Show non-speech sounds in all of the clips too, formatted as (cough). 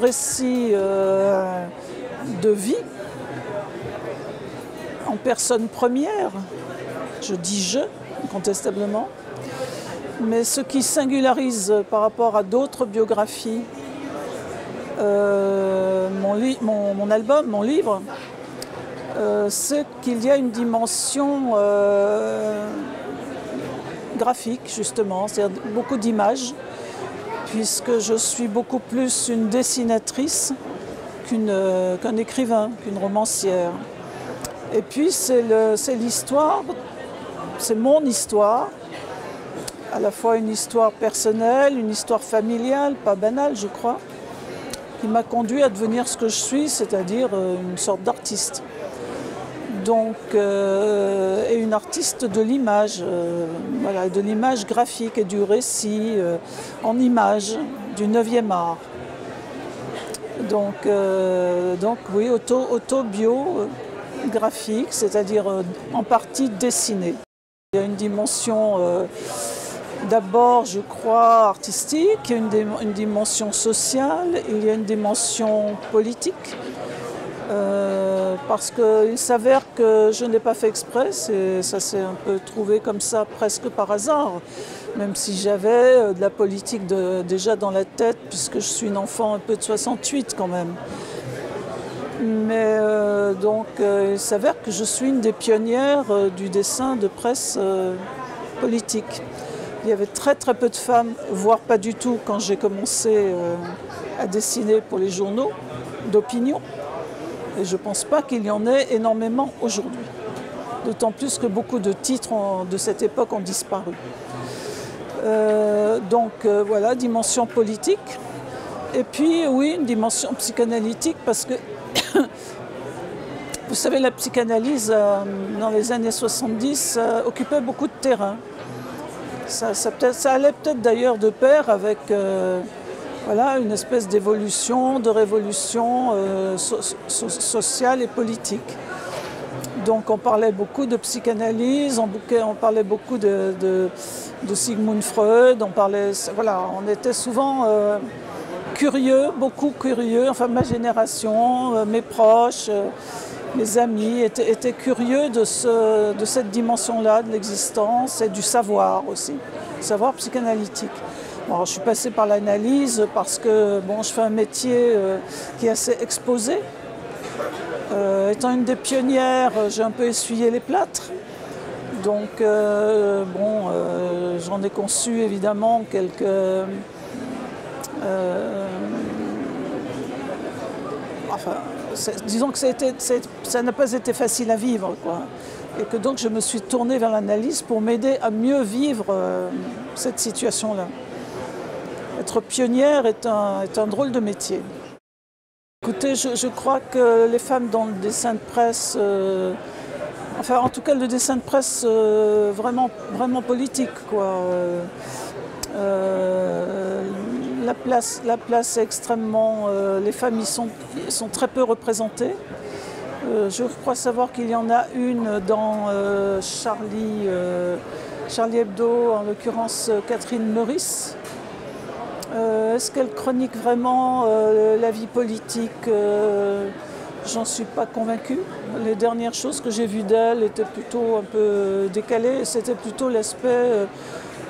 récit euh, de vie en personne première. Je dis je, incontestablement. Mais ce qui singularise par rapport à d'autres biographies, euh, mon, mon, album, mon livre, euh, c'est qu'il y a une dimension graphique, justement, c'est-à-dire beaucoup d'images, puisque je suis beaucoup plus une dessinatrice qu'un écrivain, qu'une romancière. Et puis c'est l'histoire, c'est mon histoire, à la fois une histoire personnelle, une histoire familiale, pas banale je crois, qui m'a conduit à devenir ce que je suis, c'est-à-dire euh, une sorte d'artiste. Donc, euh, et une artiste de l'image, euh, voilà, de l'image graphique et du récit en image du 9e art. Donc, donc oui, auto, autobiographique, c'est-à-dire en partie dessinée. Il y a une dimension d'abord, je crois, artistique, a une, dimension sociale, il y a une dimension politique. Euh, parce qu'il s'avère que je n'ai pas fait exprès, ça s'est un peu trouvé comme ça presque par hasard, même si j'avais euh, de la politique déjà dans la tête, puisque je suis une enfant un peu de 68 quand même. Mais euh, donc il s'avère que je suis une des pionnières du dessin de presse politique. Il y avait très très peu de femmes, voire pas du tout quand j'ai commencé à dessiner pour les journaux d'opinion. Et je ne pense pas qu'il y en ait énormément aujourd'hui. D'autant plus que beaucoup de titres de cette époque ont disparu. Euh, donc euh, voilà, dimension politique. Et puis oui, une dimension psychanalytique parce que (coughs) vous savez, la psychanalyse dans les années 70 occupait beaucoup de terrain. Ça, allait peut-être d'ailleurs de pair avec euh, voilà, une espèce d'évolution, de révolution euh, sociale et politique. Donc on parlait beaucoup de psychanalyse, on, parlait beaucoup de, Sigmund Freud, on, parlait, voilà, on était souvent euh, curieux, beaucoup curieux, enfin ma génération, mes proches mes amis étaient, curieux de, cette dimension-là de l'existence et du savoir aussi, savoir psychanalytique. Je suis passée par l'analyse parce que bon, je fais un métier euh, qui est assez exposé. Euh, étant une des pionnières, j'ai un peu essuyé les plâtres. Donc, euh, bon, j'en ai conçu évidemment quelques enfin, disons que ça n'a pas été facile à vivre. Et que donc je me suis tournée vers l'analyse pour m'aider à mieux vivre euh, cette situation-là. Être pionnière est un, drôle de métier. Écoutez, je, crois que les femmes dans le dessin de presse, euh, enfin en tout cas le dessin de presse euh, vraiment, vraiment politique, quoi la place, la place est extrêmement. Euh, les familles sont, sont très peu représentées. Euh, je crois savoir qu'il y en a une dans euh, Charlie, Charlie Hebdo, en l'occurrence Catherine Meurice. Est-ce qu'elle chronique vraiment la vie politique J'en suis pas convaincue. Les dernières choses que j'ai vues d'elle étaient plutôt un peu décalées. C'était plutôt l'aspect,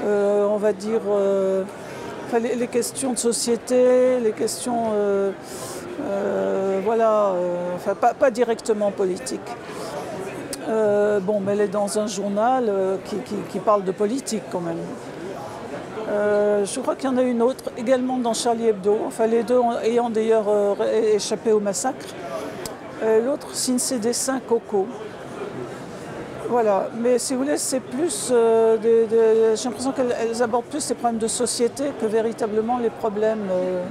on va dire, les, questions de société, les questions, euh, euh, voilà, euh, enfin pas, directement politiques. bon, mais elle est dans un journal qui, parle de politique quand même. Je crois qu'il y en a une autre, également dans Charlie Hebdo, enfin les deux ayant d'ailleurs échappé au massacre. L'autre signe ses dessins Coco. Voilà, mais si vous voulez, c'est plus. Euh, j'ai l'impression qu'elles abordent plus les problèmes de société que véritablement les problèmes, euh,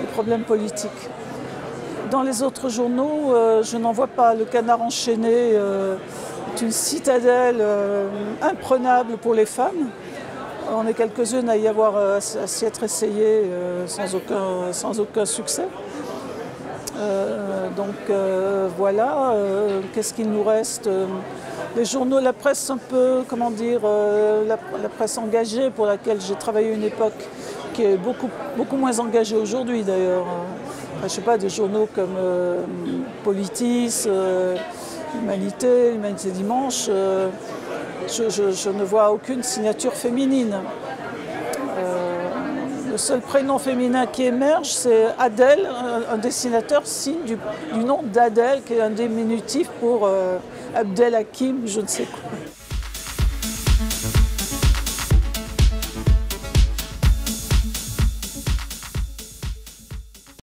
les problèmes politiques. Dans les autres journaux, euh, je n'en vois pas. Le canard enchaîné est une citadelle imprenable pour les femmes. On est quelques-unes à y avoir à, s'y être essayées sans, aucun, sans aucun succès. donc voilà, qu'est-ce qu'il nous reste les journaux, la presse un peu, comment dire, euh, la, presse engagée pour laquelle j'ai travaillé une époque qui est beaucoup, beaucoup moins engagée aujourd'hui d'ailleurs. je sais pas, des journaux comme Politis, Humanité, Humanité Dimanche, je, ne vois aucune signature féminine. le seul prénom féminin qui émerge, c'est Adèle, un, dessinateur signe du, nom d'Adèle, qui est un diminutif pour Abdel Hakim, je ne sais quoi.